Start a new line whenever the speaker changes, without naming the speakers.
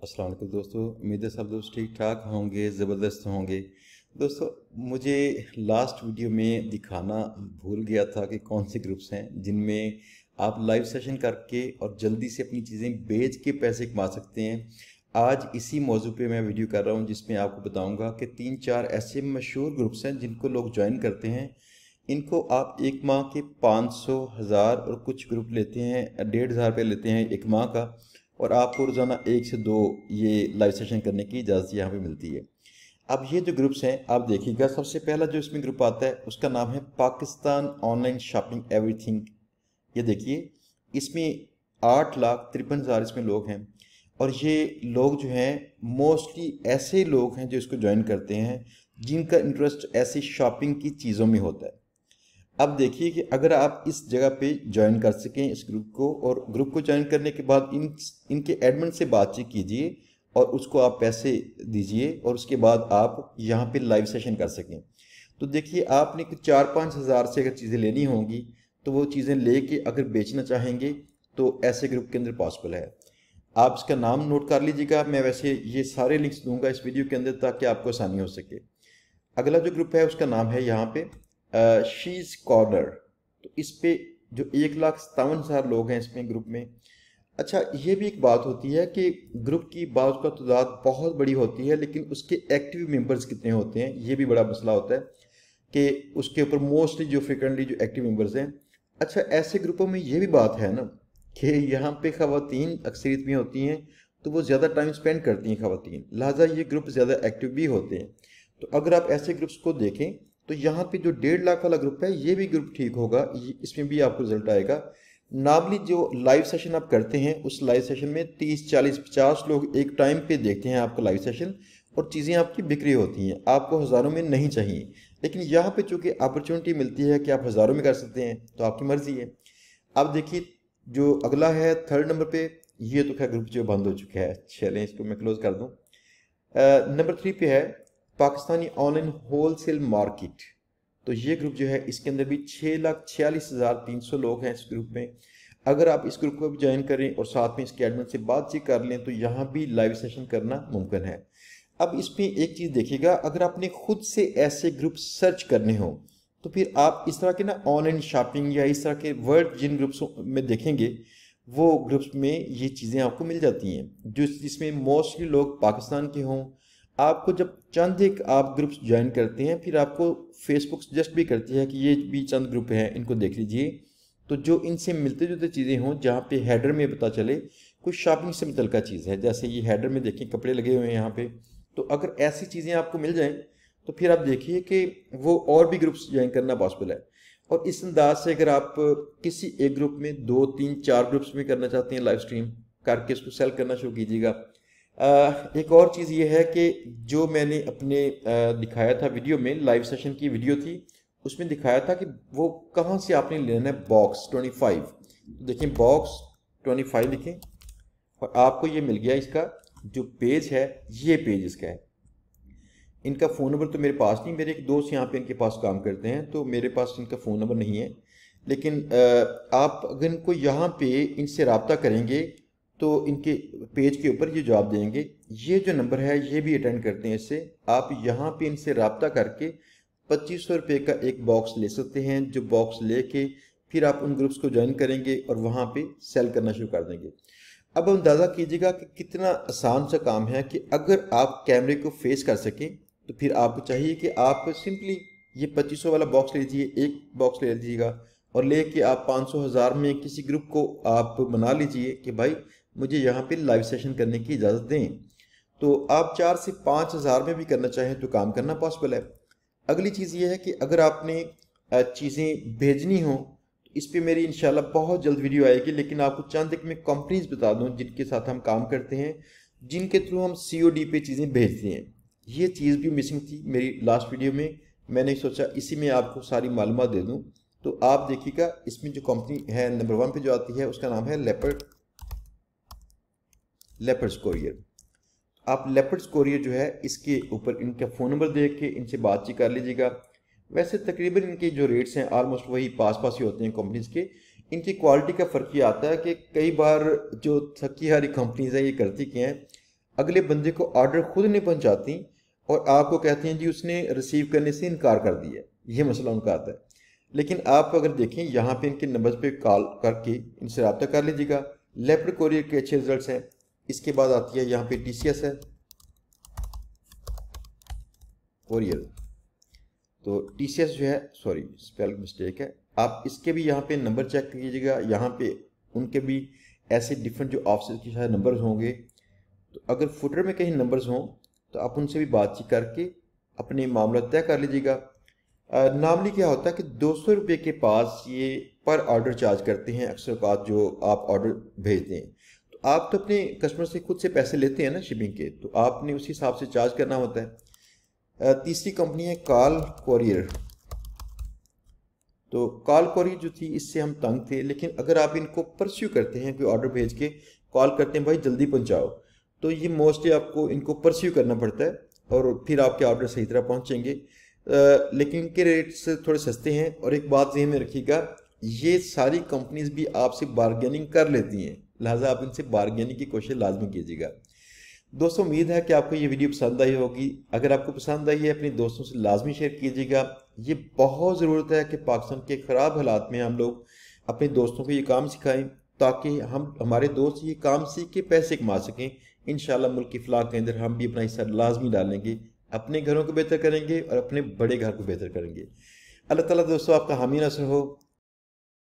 वालेकुम दोस्तों, उम्मीद है सब दोस्त ठीक ठाक होंगे, ज़बरदस्त होंगे। दोस्तों, मुझे लास्ट वीडियो में दिखाना भूल गया था कि कौन से ग्रुप्स हैं जिनमें आप लाइव सेशन करके और जल्दी से अपनी चीज़ें बेच के पैसे कमा सकते हैं। आज इसी मौजू पे मैं वीडियो कर रहा हूँ, जिसमें आपको बताऊँगा कि तीन चार ऐसे मशहूर ग्रुप्स हैं जिनको लोग ज्वाइन करते हैं। इनको आप एक माह के पाँच सौ हज़ार और कुछ ग्रुप लेते हैं, डेढ़ हज़ार रुपये लेते हैं एक माह का। और आपको रोज़ाना एक से दो ये लाइव सेशन करने की इजाज़त यहाँ पे मिलती है। अब ये जो ग्रुप्स हैं, आप देखिएगा, सबसे पहला जो इसमें ग्रुप आता है, उसका नाम है पाकिस्तान ऑनलाइन शॉपिंग एवरीथिंग ये देखिए, इसमें आठ लाख तिरपन हज़ार इसमें लोग हैं और ये लोग जो हैं मोस्टली ऐसे लोग हैं जो इसको ज्वाइन करते हैं, जिनका इंटरेस्ट ऐसी शॉपिंग की चीज़ों में होता है। अब देखिए कि अगर आप इस जगह पे ज्वाइन कर सकें इस ग्रुप को और ग्रुप को ज्वाइन करने के बाद इन, इनके एडमिन से बातचीत कीजिए और उसको आप पैसे दीजिए और उसके बाद आप यहाँ पे लाइव सेशन कर सकें। तो देखिए आपने चार पाँच हज़ार से अगर चीज़ें लेनी होंगी तो वो चीज़ें ले के अगर बेचना चाहेंगे तो ऐसे ग्रुप के अंदर पॉसिबल है। आप इसका नाम नोट कर लीजिएगा, मैं वैसे ये सारे लिंक्स दूँगा इस वीडियो के अंदर ताकि आपको आसानी हो सके। अगला जो ग्रुप है उसका नाम है यहाँ पे शीज कॉर्नर तो इस पे जो एक लाख सतावन हज़ार लोग हैं इसमें ग्रुप में। अच्छा ये भी एक बात होती है कि ग्रुप की बात का तादाद बहुत बड़ी होती है, लेकिन उसके एक्टिव मेंबर्स कितने होते हैं, ये भी बड़ा मसला होता है कि उसके ऊपर मोस्टली जो फ्रिक्वेंटली जो एक्टिव मेंबर्स हैं। अच्छा ऐसे ग्रुपों में ये भी बात है ना कि यहाँ पे खातन अक्सरियत में होती हैं तो वो ज़्यादा टाइम स्पेंड करती हैं खातन लिहाजा ये ग्रुप ज़्यादा एक्टिव भी होते हैं। तो अगर आप ऐसे ग्रुप्स को देखें तो यहाँ पे जो डेढ़ लाख वाला ग्रुप है, ये भी ग्रुप ठीक होगा। इसमें भी आपको रिज़ल्ट आएगा। नॉर्मली जो लाइव सेशन आप करते हैं, उस लाइव सेशन में तीस, चालीस, पचास लोग एक टाइम पे देखते हैं आपका लाइव सेशन, और चीज़ें आपकी बिक्री होती हैं। आपको हज़ारों में नहीं चाहिए। लेकिन यहाँ पे चूँकि अपॉर्चुनिटी मिलती है कि आप हज़ारों में कर सकते हैं तो आपकी मर्ज़ी है। अब देखिए, जो अगला है थर्ड नंबर पे, ये तो खैर ग्रुप जो बंद हो चुका है। चलें, इसको मैं क्लोज़ कर दूँ। नंबर थ्री पे है पाकिस्तानी ऑनलाइन होलसेल मार्केट। तो ये ग्रुप जो है, इसके अंदर भी छः लाख छियालीस हज़ार तीन सौ लोग हैं इस ग्रुप में। अगर आप इस ग्रुप को भी ज्वाइन करें और साथ में इसके एडमिन से बातचीत कर लें तो यहाँ भी लाइव सेशन करना मुमकिन है। अब इसमें एक चीज़ देखिएगा, अगर आपने खुद से ऐसे ग्रुप सर्च करने हो तो फिर आप इस तरह के ना ऑनलाइन शॉपिंग या इस तरह के वर्ड जिन ग्रुप्स में देखेंगे, वो ग्रुप्स में ये चीज़ें आपको मिल जाती हैं। जो जिसमें मोस्टली लोग पाकिस्तान के हों आपको जब चंद एक आप ग्रुप्स ज्वाइन करते हैं, फिर आपको फेसबुक सजेस्ट भी करती है कि ये भी चंद ग्रुप हैं, इनको देख लीजिए। तो जो इनसे मिलते जुलते चीज़ें हों, जहाँ पे हेडर में पता चले कुछ शॉपिंग से मुतलका चीज़ है। जैसे ये हेडर में देखें कपड़े लगे हुए हैं यहाँ पे। तो अगर ऐसी चीज़ें आपको मिल जाएँ तो फिर आप देखिए कि वो और भी ग्रुप्स ज्वाइन करना पॉसिबल है। और इस अंदाज से अगर आप किसी एक ग्रुप में दो, तीन, चार ग्रुप्स में करना चाहते हैं लाइव स्ट्रीम करके इसको सेल करना शुरू कीजिएगा। एक और चीज़ ये है कि जो मैंने अपने दिखाया था वीडियो में, लाइव सेशन की वीडियो थी, उसमें दिखाया था कि वो कहाँ से आपने लेना है बॉक्स ट्वेंटी फाइव। तो देखिए, बॉक्स ट्वेंटी फाइव लिखें, और आपको ये मिल गया इसका जो पेज है, ये पेज इसका है। इनका फ़ोन नंबर तो मेरे पास नहीं, मेरे एक दोस्त यहाँ पे इनके पास काम करते हैं तो मेरे पास इनका फ़ोन नंबर नहीं है। लेकिन आप अगर इनको यहाँ पे इनसे रबता करेंगे तो इनके पेज के ऊपर ये जवाब देंगे। ये जो नंबर है, ये भी अटेंड करते हैं इससे आप यहाँ पे इनसे रबता करके पच्चीस सौ रुपये का एक बॉक्स ले सकते हैं। जो बॉक्स ले लेके फिर आप उन ग्रुप्स को ज्वाइन करेंगे और वहाँ पे सेल करना शुरू कर देंगे। अब अंदाज़ा कीजिएगा कि कितना आसान सा काम है कि अगर आप कैमरे को फेस कर सकें तो फिर आपको चाहिए कि आप सिंपली ये पच्चीस वाला बॉक्स ले लीजिए, एक बॉक्स ले लीजिएगा और लेके आप पाँच सौ हज़ार में किसी ग्रुप को आप बना लीजिए कि भाई मुझे यहाँ पे लाइव सेशन करने की इजाज़त दें। तो आप चार से पाँच हज़ार में भी करना चाहें तो काम करना पॉसिबल है। अगली चीज़ ये है कि अगर आपने चीज़ें भेजनी हो तो इस पर मेरी इंशाल्लाह बहुत जल्द वीडियो आएगी, लेकिन आपको चंद एक मैं कंपनीज़ बता दूँ जिनके साथ हम काम करते हैं, जिनके थ्रू हम सी ओ डी पे चीज़ें भेजते हैं। ये चीज़ भी मिसिंग थी मेरी लास्ट वीडियो में। मैंने सोचा इसी में आपको सारी मालूम दे दूँ। तो आप देखिएगा, इसमें जो कंपनी है नंबर वन पे जो आती है, उसका नाम है लेपर्ड लेपर्स कोरियर आप लेपर्स कोरियर जो है, इसके ऊपर इनका फ़ोन नंबर देख के इनसे बातचीत कर लीजिएगा। वैसे तकरीबन इनके जो रेट्स हैं आलमोस्ट वही पास पास ही होते हैं कंपनीज़ के। इनकी क्वालिटी का फ़र्क ये आता है कि कई बार जो थकी हारी कंपनीज़ हैं, ये करती क्या हैं, अगले बंदे को ऑर्डर खुद नहीं पहुंचाती और आपको कहती हैं, जी, उसने रिसीव करने से इनकार कर दिया ये मसला उनका आता है। लेकिन आप अगर देखें, यहाँ पे इनके नंबर पे कॉल करके इनसे रब्ता कर लीजिएगा। लेफ़्ट कोरियर के अच्छे रिज़ल्ट हैं। इसके बाद आती है यहाँ पे TCS है। कोरियर तो टीसीएस जो है सॉरी स्पेल मिस्टेक है। आप इसके भी यहाँ पे नंबर चेक कीजिएगा। यहाँ पे उनके भी ऐसे डिफरेंट जो ऑफ़िस के शायद नंबर्स होंगे। तो अगर फुटर में कहीं नंबर्स हों तो आप उनसे भी बातचीत करके अपने मामला तय कर लीजिएगा। नॉर्मली क्या होता है कि दो सौ रुपये के पास ये पर ऑर्डर चार्ज करते हैं। अक्सर बात जो आप ऑर्डर भेजते हैं। आप तो अपने कस्टमर से खुद से पैसे लेते हैं ना शिपिंग के तो आपने उसी हिसाब से चार्ज करना होता है। तीसरी कंपनी है कॉल कॉरियर तो कॉल कोरियर जो थी, इससे हम तंग थे, लेकिन अगर आप इनको परस्यू करते हैं, कोई ऑर्डर भेज के कॉल करते हैं, भाई जल्दी पहुंचाओ तो ये मोस्टली आपको इनको परस्यू करना पड़ता है, और फिर आपके ऑर्डर सही तरह पहुँचेंगे। लेकिन इनके रेट्स थोड़े सस्ते हैं, और एक बात जहन में रखिएगा, ये सारी कंपनीज़ भी आपसे बारगेनिंग कर लेती हैं। लिहाजा आप इनसे बारगेनिंग की कोशिश लाजमी कीजिएगा। दोस्तों, उम्मीद है कि आपको ये वीडियो पसंद आई होगी। अगर आपको पसंद आई है, अपने दोस्तों से लाजमी शेयर कीजिएगा। ये बहुत ज़रूरत है कि पाकिस्तान के ख़राब हालात में हम लोग अपने दोस्तों को ये काम सिखाएँ, ताकि हम, हमारे दोस्त ये काम सीख के पैसे कमा सकें। इन मुल्क की फलाह के अंदर हम भी अपना हिस्सा लाजमी डालेंगे, अपने घरों को बेहतर करेंगे और अपने बड़े घर को बेहतर करेंगे। अल्लाह ताला दोस्तों, आपका हामी नसर हो।